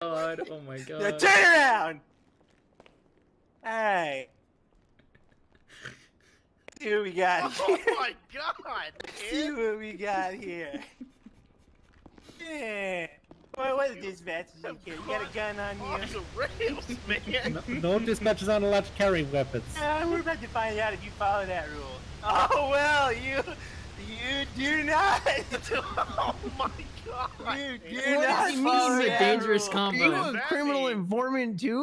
god! Oh my Now god! turn around! Hey. See what we got Oh my god, See what we got here. Yeah. Boy, what a dispatch is you kid? You got a gun on Off you? the rails, man. No, no dispatchers aren't allowed to carry weapons. Uh, we're about to find out if you follow that rule. Oh well, you you do not. oh my god. You do man. not does he mean? follow He's a dangerous combo. You What a criminal mean? informant too?